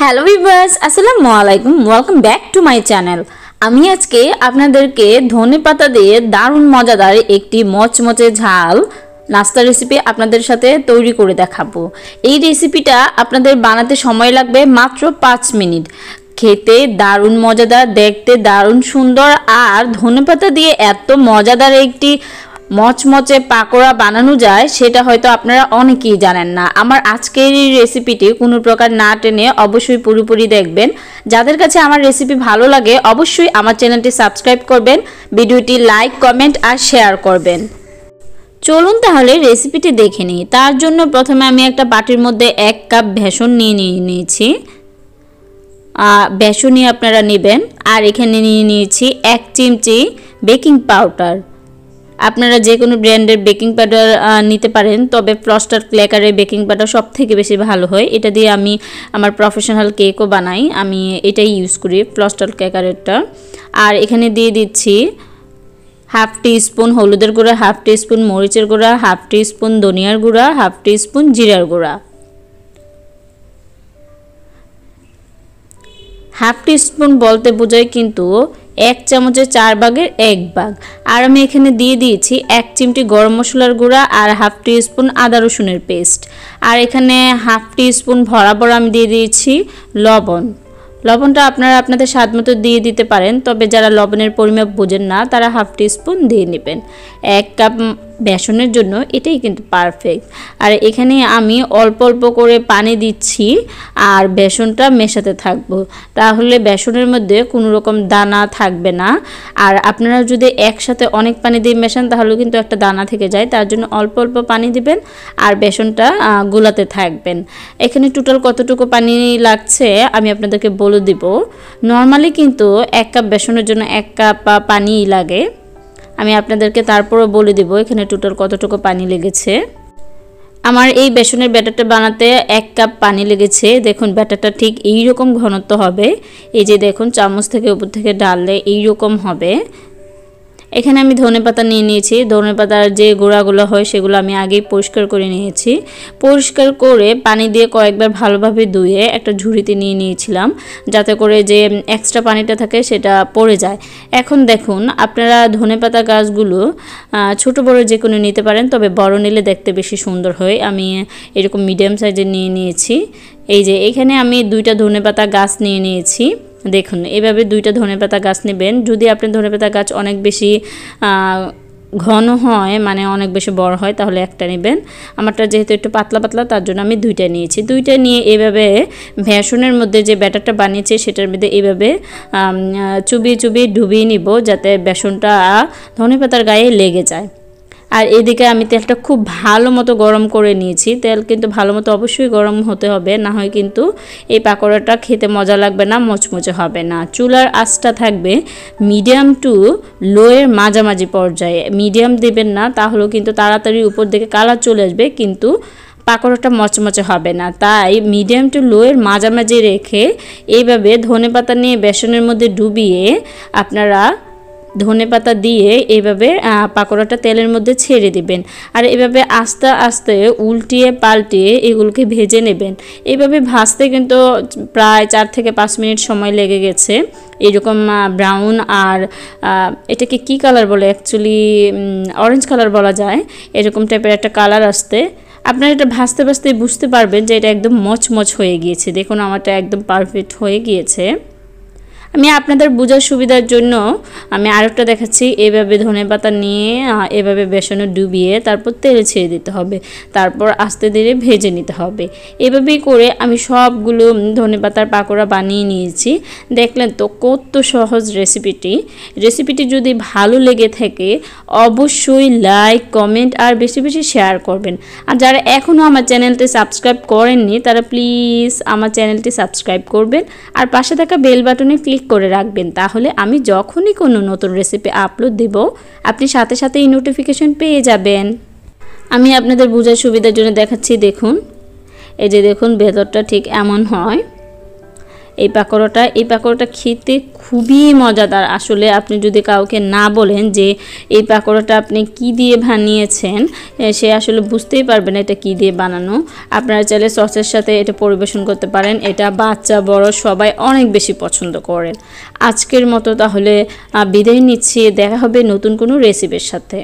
Hello viewers আসসালামু আলাইকুম। Welcome back to my channel আমি আজকে আপনাদেরকে ধনে পাতা দিয়ে দারুণ মজাদার একটি মচমচে ঝাল নাস্তা রেসিপি আপনাদের সাথে তৈরি করে দেখাবো। এই রেসিপিটা আপনাদের বানাতে সময় লাগবে মাত্র পাঁচ মিনিট। খেতে দারুণ মজাদার, দেখতে দারুণ সুন্দর, আর ধনেপাতা দিয়ে এত মজাদার একটি মচমচে পাকোড়া বানানো যায়, সেটা হয়তো আপনারা অনেকেই জানেন না। আমার আজকের এই রেসিপিটি কোনো প্রকার না টেনে অবশ্যই পুরোপুরি দেখবেন। যাদের কাছে আমার রেসিপি ভালো লাগে, অবশ্যই আমার চ্যানেলটি সাবস্ক্রাইব করবেন, ভিডিওটি লাইক কমেন্ট আর শেয়ার করবেন। চলুন তাহলে রেসিপিটি দেখে নিই। তার জন্য প্রথমে আমি একটা বাটির মধ্যে এক কাপ ভেসন নিয়ে নিয়ে নিয়েছি। বেসনই আপনারা নেবেন। আর এখানে নিয়ে নিয়েছি এক চিমচি বেকিং পাউডার। আপনারা যে কোনো ব্র্যান্ডের বেকিং পাউডার নিতে পারেন, তবে ফ্লস্টার ক্লেকারের বেকিং পাউডার সব থেকে বেশি ভালো হয়। এটা দিয়ে আমি আমার প্রফেশনাল কেকও বানাই। আমি এটাই ইউজ করি ফ্লস্টার ক্লেকারেরটা আর এখানে দিয়ে দিচ্ছি হাফ স্পুন হলুদের গুঁড়া, হাফ টি স্পুন মরিচের গুঁড়া, হাফ স্পুন ধনিয়ার গুঁড়া, হাফ স্পুন জিরার গুঁড়া। হাফ স্পুন বলতে বোঝায় কিন্তু এক চামচের চার ভাগের এক ভাগ। আর আমি এখানে দিয়ে দিয়েছি এক চিমটি গরম মশলার গুঁড়া আর হাফ টি স্পুন আদা রসুনের পেস্ট। আর এখানে হাফ টি স্পুন ভরাবর আমি দিয়ে দিয়েছি লবণ। লবণটা আপনারা আপনাদের স্বাদ মতো দিয়ে দিতে পারেন, তবে যারা লবণের পরিমাপ বোঝেন না, তারা হাফ টি স্পুন দিয়ে নেবেন। এক কাপ বেসনের জন্য এটাই কিন্তু পারফেক্ট আর এখানে আমি অল্প অল্প করে পানি দিচ্ছি আর বেসনটা মেশাতে থাকব। তাহলে বেসনের মধ্যে কোনো রকম দানা থাকবে না। আর আপনারা যদি একসাথে অনেক পানি দিয়ে মেশান তাহলে কিন্তু একটা দানা থেকে যায়। তার জন্য অল্প অল্প পানি দিবেন আর বেসনটা গোলাতে থাকবেন। এখানে টোটাল কতটুকু পানি লাগছে আমি আপনাদেরকে বলে দিব। নর্মালি কিন্তু এক কাপ বেসনের জন্য এক কাপ পানি লাগে। আমি আপনাদেরকে তারপরও বলে দেব, এখানে টোটাল কতটুকু পানি লেগেছে। আমার এই বেসনের ব্যাটারটা বানাতে এক কাপ পানি লেগেছে। দেখুন, ব্যাটারটা ঠিক এই রকম ঘনত্ব হবে। এই যে দেখুন, চামচ থেকে উপর থেকে ডাললে এই রকম হবে। এখানে আমি ধনে পাতা নিয়ে নিয়েছি। ধনে পাতার যে গোড়াগুলো হয় সেগুলো আমি আগেই পরিষ্কার করে নিয়েছি। পরিষ্কার করে পানি দিয়ে কয়েকবার ভালোভাবে ধুয়ে একটা ঝুড়িতে নিয়ে নিয়েছিলাম যাতে করে যে এক্সট্রা পানিটা থাকে সেটা পড়ে যায়। এখন দেখুন, আপনারা ধনে পাতা গাছগুলো ছোট বড় যে কোনো নিতে পারেন, তবে বড় নিলে দেখতে বেশি সুন্দর হয়। আমি এরকম মিডিয়াম সাইজের নিয়ে নিয়েছি। এই যে এখানে আমি দুইটা ধনে পাতা গাছ নিয়ে নিয়েছি। দেখুন, এভাবে দুইটা ধনেপাতা গাছ নেবেন। যদি আপনি ধনেপাতা গাছ অনেক বেশি ঘন হয় মানে অনেক বেশি বড় হয়, তাহলে একটা নেবেন। আমারটা যেহেতু একটু পাতলা পাতলা, তার জন্য আমি দুইটা নিয়েছি। দুইটা নিয়ে এভাবে ভ্যাসনের মধ্যে যে ব্যাটারটা বানিয়েছে, সেটার মধ্যে এভাবে চুবিয়ে চুবিয়ে ডুবিয়ে নিব, যাতে বেসনটা ধনে পাতার গায়ে লেগে যায়। আর এদিকে আমি তেলটা খুব ভালো মতো গরম করে নিয়েছি। তেল কিন্তু ভালো মতো অবশ্যই গরম হতে হবে, না হয় কিন্তু এই পাকোড়াটা খেতে মজা লাগবে না, মচমচে হবে না। চুলার আঁচটা থাকবে মিডিয়াম টু লোয়ের মাঝামাঝি পর্যায়ে। মিডিয়াম দেবেন না, তাহলেও কিন্তু তাড়াতাড়ি উপর দিকে কালার চলে আসবে, কিন্তু পাকোড়াটা মচমচে হবে না। তাই মিডিয়াম টু লোয়ের মাঝামাঝি রেখে এইভাবে ধনে পাতা নিয়ে বেসনের মধ্যে ডুবিয়ে আপনারা ধনে পাতা দিয়ে এভাবে পাকোড়াটা তেলের মধ্যে ছেড়ে দিবেন। আর এভাবে আস্তে আস্তে উল্টিয়ে পাল্টিয়ে এগুলোকে ভেজে নেবেন। এইভাবে ভাজতে কিন্তু প্রায় চার থেকে পাঁচ মিনিট সময় লেগে গেছে। এরকম ব্রাউন আর এটাকে কি কালার বলে? অ্যাকচুয়ালি অরেঞ্জ কালার বলা যায়। এরকম টাইপের একটা কালার আসতে। আপনারা এটা ভাজতে ভাজতে বুঝতে পারবেন যে এটা একদম মচমচ হয়ে গিয়েছে। দেখুন, আমারটা একদম পারফেক্ট হয়ে গিয়েছে। আমি আপনাদের বোঝার সুবিধার জন্য আমি আরেকটা দেখাচ্ছি। এভাবে ধনে পাতা নিয়ে এভাবে বেসনে ডুবিয়ে তারপর তেলে ছেড়ে দিতে হবে। তারপর আস্তে ধীরে ভেজে নিতে হবে। এভাবেই করে আমি সবগুলো ধনে পাতার পাকোড়া বানিয়ে নিয়েছি। দেখলেন তো কত সহজ রেসিপিটি। রেসিপিটি যদি ভালো লেগে থাকে, অবশ্যই লাইক, কমেন্ট আর বেশি বেশি শেয়ার করবেন। আর যারা এখনও আমার চ্যানেলটি সাবস্ক্রাইব করেননি, তারা প্লিজ আমার চ্যানেলটি সাবস্ক্রাইব করবেন। আর পাশে থাকা বেল বাটনে ক্লিক করে রাখবেন, তাহলে আমি যখনই কোনো নতুন রেসিপি আপলোড দেব, আপনি সাথে সাথে এই নোটিফিকেশন পেয়ে যাবেন। আমি আপনাদের বোঝার সুবিধার জন্য দেখাচ্ছি, দেখুন। এই যে দেখুন, ভেতরটা ঠিক এমন হয়। এই পাকোড়াটা এই পাকোড়াটা খেতে খুবই মজাদার। আসলে আপনি যদি কাউকে না বলেন যে এই পাকোড়াটা আপনি কি দিয়ে বানিয়েছেন সে আসলে বুঝতেই পারবে না এটা কি দিয়ে বানানো। আপনারা চাইলে সসের সাথে এটা পরিবেশন করতে পারেন। এটা বাচ্চা, বড় সবাই অনেক বেশি পছন্দ করেন। আজকের মতো তাহলে বিদায় নিচ্ছি। দেখা হবে নতুন কোনো রেসিপির সাথে।